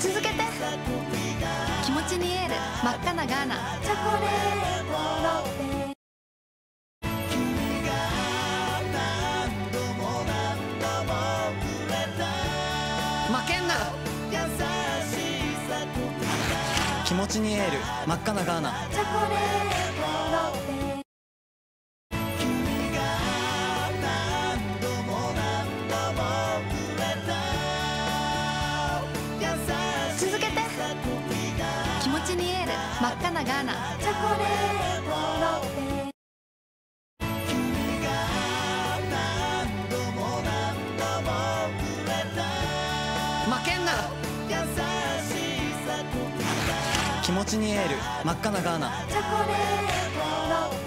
続けて。気持ちにエール。真っ赤なガーナ。チョコレート。ロッ負けんな気持ちにエール。真っ赤なガーナ。チョコレート。にエール真っ赤なガーナチョコレートロッテ負けんな気持ちにエール真っ赤なガーナ。チョコレート